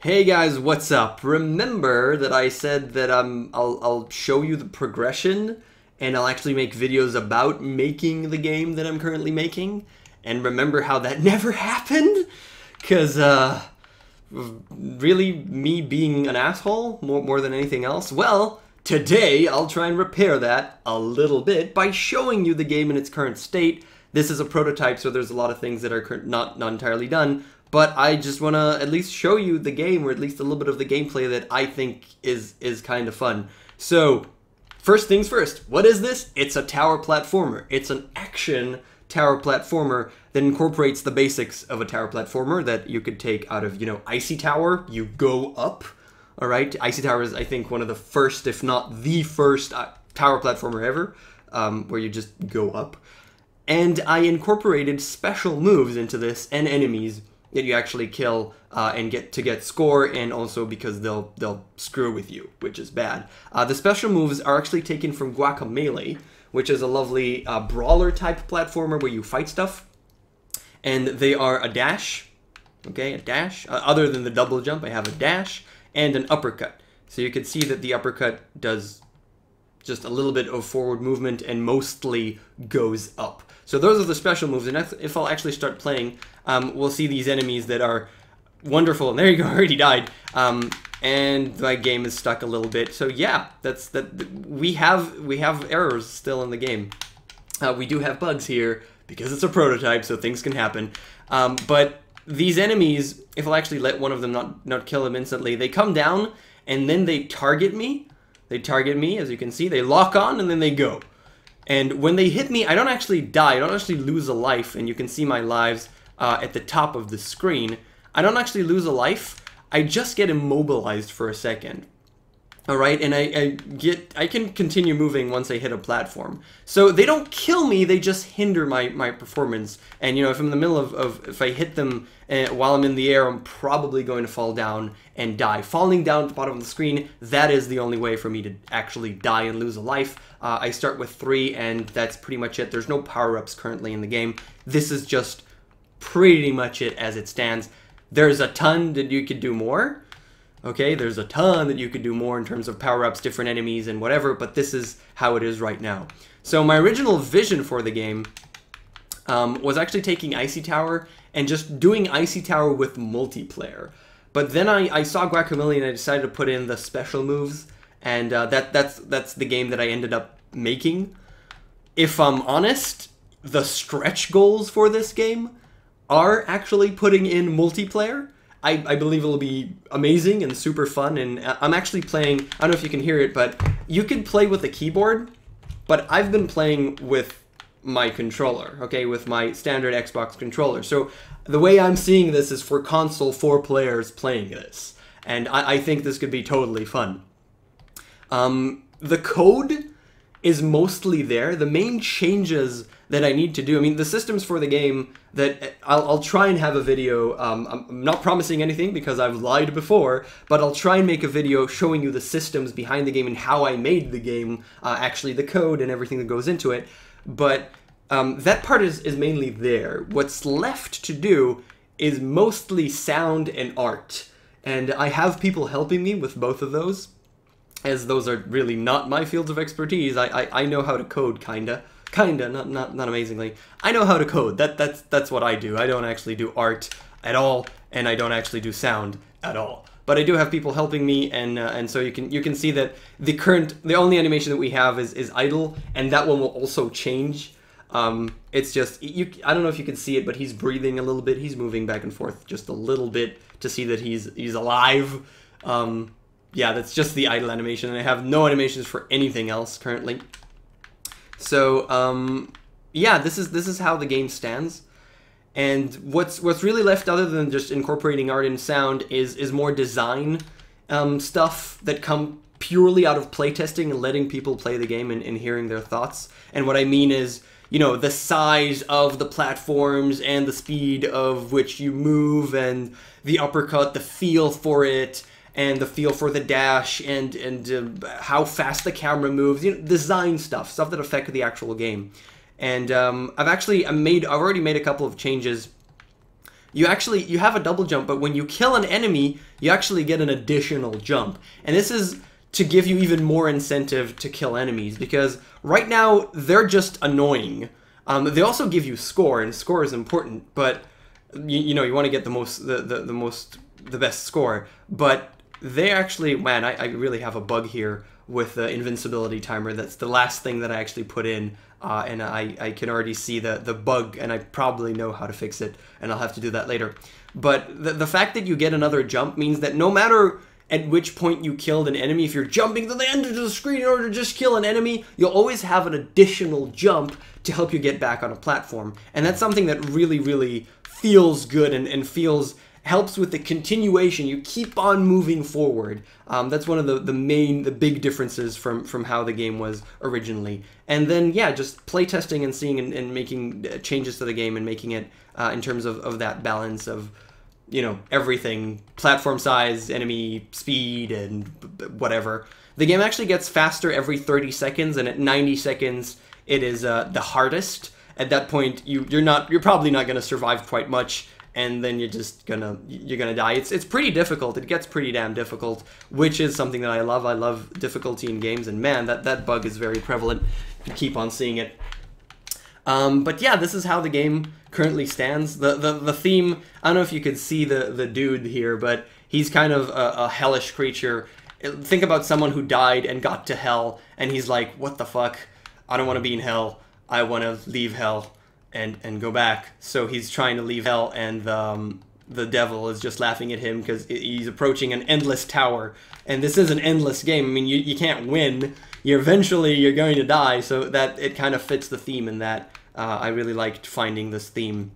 Hey guys, what's up? Remember that I said that um, I'll, I'll show you the progression and I'll actually make videos about making the game that I'm currently making? And remember how that never happened? Because, uh, really me being an asshole more, more than anything else? Well, today I'll try and repair that a little bit by showing you the game in its current state. This is a prototype, so there's a lot of things that are not, not entirely done, but I just want to at least show you the game, or at least a little bit of the gameplay that I think is is kind of fun. So, first things first, what is this? It's a tower platformer. It's an action tower platformer that incorporates the basics of a tower platformer that you could take out of, you know, Icy Tower. You go up, all right? Icy Tower is, I think, one of the first, if not the first, uh, tower platformer ever, um, where you just go up. And I incorporated special moves into this and enemies that you actually kill uh, and get to get score, and also because they'll they'll screw with you, which is bad. Uh, the special moves are actually taken from Guacamelee, which is a lovely uh, brawler type platformer where you fight stuff, and they are a dash, okay, a dash. Uh, other than the double jump, I have a dash and an uppercut. So you can see that the uppercut does just a little bit of forward movement and mostly goes up. So those are the special moves, and if I'll actually start playing, um, we'll see these enemies that are wonderful. And there you go, already died. Um, and my game is stuck a little bit. So yeah, that's that. We have we have errors still in the game. Uh, we do have bugs here because it's a prototype, so things can happen. Um, but these enemies, if I'll actually let one of them not not kill him instantly, they come down and then they target me. They target me, as you can see. They lock on and then they go. And when they hit me, I don't actually die. I don't actually lose a life, and you can see my lives uh, at the top of the screen. I don't actually lose a life. I just get immobilized for a second. All right, and I, I, get I can continue moving once I hit a platform. So they don't kill me; they just hinder my my performance. And you know, if I'm in the middle of, of if I hit them uh, while I'm in the air, I'm probably going to fall down and die. Falling down at the bottom of the screen that is the only way for me to actually die and lose a life. Uh, I start with three, and that's pretty much it. There's no power ups currently in the game. This is just pretty much it as it stands. There's a ton that you could do more Okay, there's a ton that you could do more in terms of power-ups, different enemies, and whatever, but this is how it is right now. So my original vision for the game um, was actually taking Icy Tower and just doing Icy Tower with multiplayer. But then I, I saw Guacamelee and I decided to put in the special moves, and uh, that that's that's the game that I ended up making. If I'm honest, the stretch goals for this game are actually putting in multiplayer. I, I believe it'll be amazing and super fun. And I'm actually playing, I don't know if you can hear it, but you can play with a keyboard, but I've been playing with my controller, okay, with my standard Xbox controller. So the way I'm seeing this is for console, four players playing this. And I, I think this could be totally fun. Um, the code is mostly there. The main changes that I need to do, I mean, the systems for the game that I'll, I'll try and have a video. Um, I'm not promising anything because I've lied before, but I'll try and make a video showing you the systems behind the game and how I made the game, uh, actually the code and everything that goes into it. But um, that part is, is mainly there. What's left to do is mostly sound and art. And I have people helping me with both of those as those are really not my fields of expertise, I, I, I know how to code, kinda. Kinda, not, not, not amazingly. I know how to code. That, that's, that's what I do. I don't actually do art at all, and I don't actually do sound at all. But I do have people helping me, and uh, and so you can you can see that the current the only animation that we have is is idle, and that one will also change. Um, it's just you. I don't know if you can see it, but he's breathing a little bit. He's moving back and forth just a little bit to see that he's he's alive. Um, yeah, that's just the idle animation, and I have no animations for anything else currently. So, um, yeah, this is this is how the game stands. And what's what's really left other than just incorporating art and sound is is more design um, stuff that come purely out of playtesting and letting people play the game and, and hearing their thoughts. And what I mean is, you know, the size of the platforms and the speed of which you move and the uppercut, the feel for it, and the feel for the dash and and uh, how fast the camera moves, you know, design stuff, stuff that affect the actual game. And um, I've actually I made I've already made a couple of changes you actually you have a double jump, but when you kill an enemy, you actually get an additional jump. And this is to give you even more incentive to kill enemies because right now they're just annoying. Um, they also give you score, and score is important, but you, you know you want to get the most the, the, the most the best score. But they actually, man, I, I really have a bug here with the invincibility timer. That's the last thing that I actually put in, uh, and I, I can already see the, the bug, and I probably know how to fix it, and I'll have to do that later. But the, the fact that you get another jump means that no matter at which point you killed an enemy, if you're jumping to the end of the screen in order to just kill an enemy, you'll always have an additional jump to help you get back on a platform. And that's something that really, really feels good and, and feels helps with the continuation. You keep on moving forward. Um, that's one of the, the main, the big differences from, from how the game was originally. And then, yeah, just playtesting and seeing and, and making uh, changes to the game and making it uh, in terms of, of that balance of, you know, everything platform size, enemy speed, and whatever. The game actually gets faster every 30 seconds, and at 90 seconds, it is uh, the hardest. At that point, you, you're not, you're probably not going to survive quite much and then you're just gonna you're gonna die. It's it's pretty difficult. It gets pretty damn difficult, which is something that I love. I love difficulty in games, and man, that that bug is very prevalent. You keep on seeing it. Um, but yeah, this is how the game currently stands. The, the the theme. I don't know if you could see the the dude here, but he's kind of a, a hellish creature. Think about someone who died and got to hell, and he's like, "What the fuck? I don't want to be in hell. I want to leave hell." And and go back. So he's trying to leave hell, and um, the devil is just laughing at him because he's approaching an endless tower. And this is an endless game. I mean, you, you can't win. You're eventually you're going to die. So that it kind of fits the theme in that. Uh, I really liked finding this theme.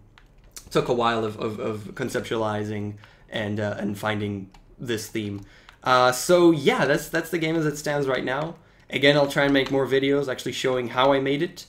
It took a while of, of, of conceptualizing and uh, and finding this theme. Uh, so yeah, that's that's the game as it stands right now. Again, I'll try and make more videos actually showing how I made it.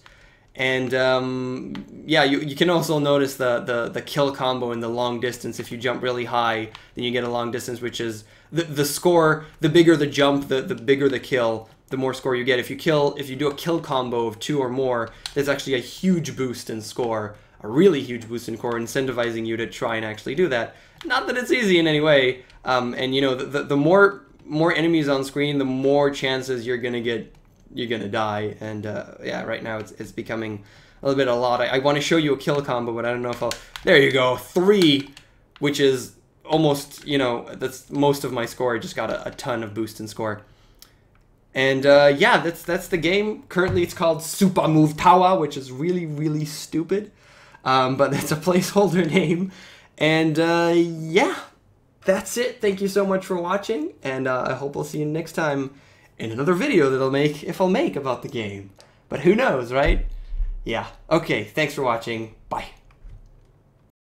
And um, yeah, you, you can also notice the, the, the kill combo in the long distance. If you jump really high, then you get a long distance, which is the, the score. The bigger the jump, the, the bigger the kill, the more score you get. If you kill, if you do a kill combo of two or more, there's actually a huge boost in score, a really huge boost in score, incentivizing you to try and actually do that. Not that it's easy in any way. Um, and you know, the, the, the more more enemies on screen, the more chances you're gonna get you're gonna die. And uh, yeah, right now it's, it's becoming a little bit a lot. I, I want to show you a kill combo, but I don't know if I'll. There you go, three, which is almost you know that's most of my score. I just got a, a ton of boost in score. And uh, yeah, that's that's the game. Currently, it's called Super Move Tower, which is really really stupid, um, but that's a placeholder name. And uh, yeah, that's it. Thank you so much for watching, and uh, I hope I'll see you next time in another video that I'll make, if I'll make, about the game. But who knows, right? Yeah. Okay, thanks for watching. Bye.